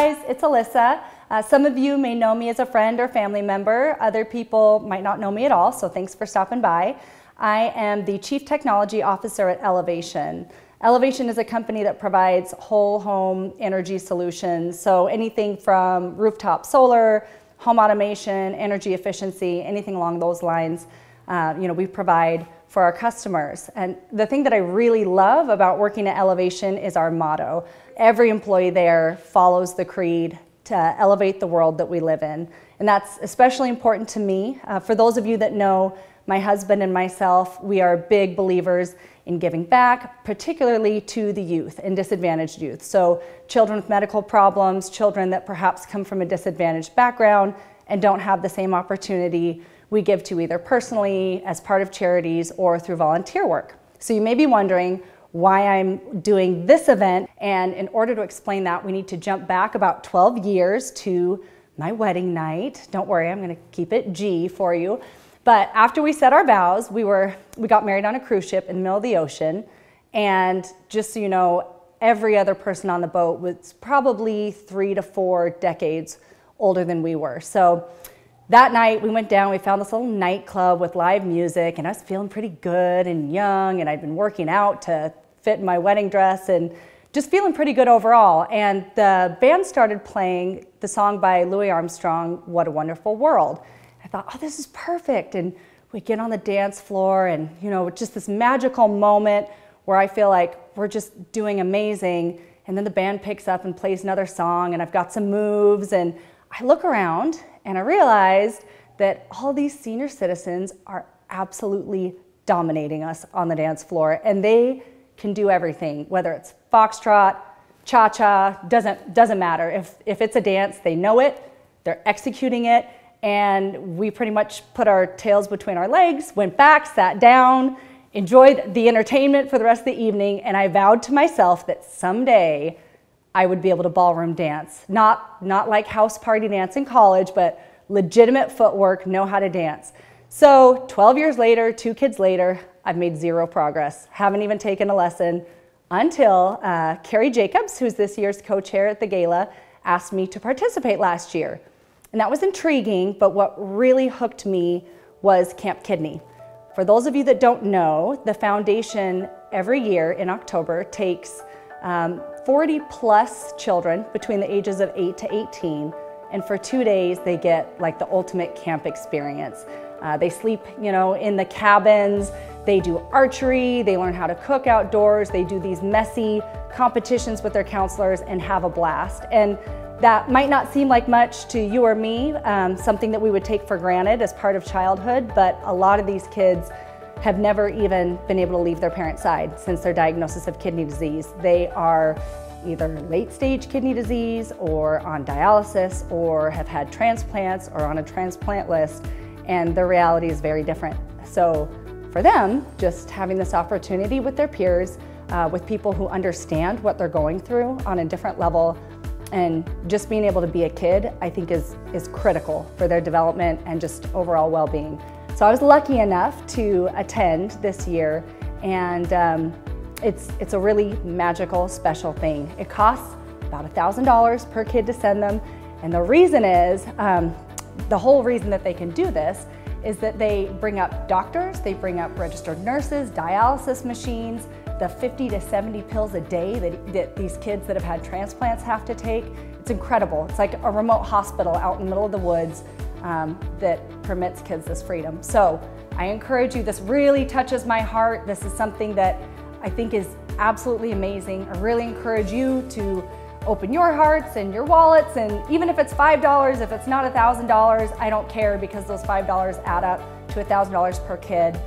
guys, it's Alyssa. Uh, some of you may know me as a friend or family member. Other people might not know me at all, so thanks for stopping by. I am the Chief Technology Officer at Elevation. Elevation is a company that provides whole home energy solutions. So anything from rooftop solar, home automation, energy efficiency, anything along those lines, uh, you know, we provide for our customers. And the thing that I really love about working at Elevation is our motto. Every employee there follows the creed to elevate the world that we live in. And that's especially important to me. Uh, for those of you that know my husband and myself, we are big believers in giving back, particularly to the youth and disadvantaged youth. So, children with medical problems, children that perhaps come from a disadvantaged background and don't have the same opportunity we give to either personally, as part of charities, or through volunteer work. So you may be wondering why I'm doing this event, and in order to explain that, we need to jump back about 12 years to my wedding night. Don't worry, I'm going to keep it G for you. But after we said our vows, we were we got married on a cruise ship in the middle of the ocean, and just so you know, every other person on the boat was probably three to four decades older than we were. So that night we went down, we found this little nightclub with live music, and I was feeling pretty good and young, and I'd been working out to fit in my wedding dress and just feeling pretty good overall. And the band started playing the song by Louis Armstrong, What a Wonderful World. I thought, oh, this is perfect. And we get on the dance floor, and you know, just this magical moment where I feel like we're just doing amazing. And then the band picks up and plays another song, and I've got some moves, and I look around and I realized that all these senior citizens are absolutely dominating us on the dance floor and they can do everything, whether it's foxtrot, cha-cha, doesn't, doesn't matter. If, if it's a dance, they know it, they're executing it, and we pretty much put our tails between our legs, went back, sat down, enjoyed the entertainment for the rest of the evening, and I vowed to myself that someday I would be able to ballroom dance. Not, not like house party dance in college, but legitimate footwork, know how to dance. So 12 years later, two kids later, I've made zero progress. Haven't even taken a lesson until uh, Carrie Jacobs, who's this year's co-chair at the gala, asked me to participate last year. And that was intriguing, but what really hooked me was Camp Kidney. For those of you that don't know, the foundation every year in October takes um, 40 plus children between the ages of 8 to 18 and for two days they get like the ultimate camp experience. Uh, they sleep, you know, in the cabins, they do archery, they learn how to cook outdoors, they do these messy competitions with their counselors and have a blast. And that might not seem like much to you or me, um, something that we would take for granted as part of childhood, but a lot of these kids have never even been able to leave their parents' side since their diagnosis of kidney disease. They are either late stage kidney disease or on dialysis or have had transplants or on a transplant list, and the reality is very different. So for them, just having this opportunity with their peers, uh, with people who understand what they're going through on a different level, and just being able to be a kid, I think is, is critical for their development and just overall well-being. So I was lucky enough to attend this year and um, it's, it's a really magical, special thing. It costs about $1,000 per kid to send them. And the reason is, um, the whole reason that they can do this is that they bring up doctors, they bring up registered nurses, dialysis machines, the 50 to 70 pills a day that, that these kids that have had transplants have to take. It's incredible. It's like a remote hospital out in the middle of the woods um, that permits kids this freedom. So I encourage you, this really touches my heart. This is something that I think is absolutely amazing. I really encourage you to open your hearts and your wallets and even if it's $5, if it's not $1,000, I don't care because those $5 add up to $1,000 per kid.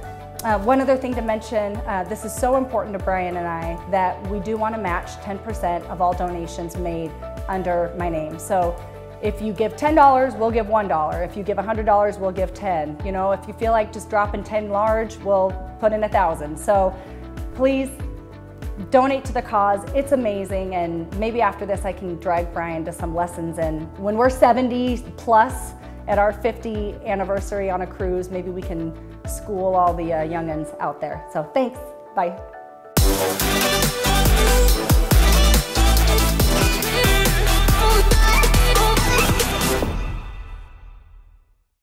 Uh, one other thing to mention, uh, this is so important to Brian and I, that we do want to match 10% of all donations made under my name. So if you give $10, we'll give $1. If you give $100, we'll give 10. You know, if you feel like just dropping 10 large, we'll put in a 1,000. So please donate to the cause. It's amazing. And maybe after this, I can drag Brian to some lessons. And when we're 70 plus at our 50 anniversary on a cruise, maybe we can school all the uh, youngins out there. So thanks. Bye.